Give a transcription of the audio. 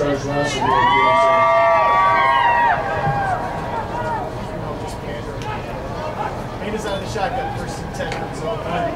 stars last year. Just pander. He us out of the shotgun first and ten minutes all time.